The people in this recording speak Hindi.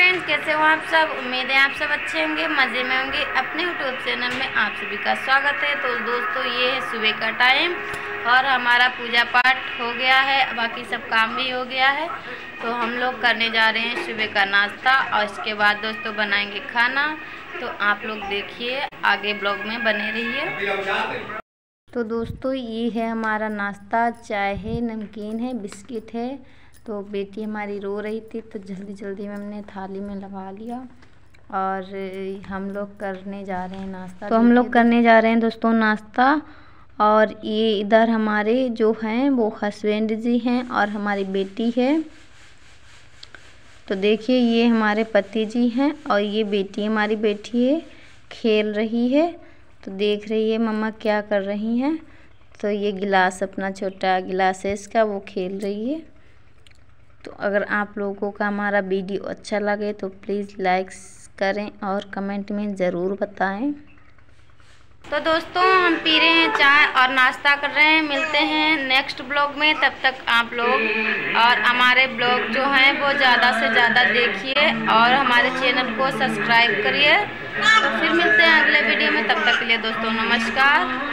फ्रेंड्स कैसे हो आप सब? उम्मीद है आप सब अच्छे होंगे, मज़े में होंगे। अपने यूट्यूब चैनल में आप सभी का स्वागत है। तो दोस्तों, ये है सुबह का टाइम और हमारा पूजा पाठ हो गया है। बाकी सब काम भी हो गया है। तो हम लोग करने जा रहे हैं सुबह का नाश्ता और इसके बाद दोस्तों बनाएँगे खाना। तो आप लोग देखिए, आगे ब्लॉग में बने रहिए। तो दोस्तों, ये है हमारा नाश्ता। चाय है, नमकीन है, बिस्किट है तो बेटी हमारी रो रही थी तो जल्दी जल्दी में हमने थाली में लगा लिया और हम लोग करने जा रहे हैं नाश्ता तो हम लोग करने जा रहे हैं दोस्तों नाश्ता और ये इधर हमारे जो हैं वो हस्बैंड जी हैं और हमारी बेटी है। तो देखिए ये हमारे पति जी हैं और ये बेटी हमारी बेटी है खेल रही है। तो देख रही है मम्मा क्या कर रही हैं। तो ये गिलास अपना छोटा गिलास है इसका वो खेल रही है। तो अगर आप लोगों का हमारा वीडियो अच्छा लगे तो प्लीज़ लाइक करें और कमेंट में ज़रूर बताएँ। तो दोस्तों, हम पी रहे हैं चाय और नाश्ता कर रहे हैं। मिलते हैं नेक्स्ट ब्लॉग में। तब तक आप लोग और हमारे ब्लॉग जो हैं, वो ज़्यादा से ज़्यादा देखिए और हमारे चैनल को सब्सक्राइब करिए। तो फिर मिलते हैं अगले वीडियो में। तब तक के लिए दोस्तों, नमस्कार।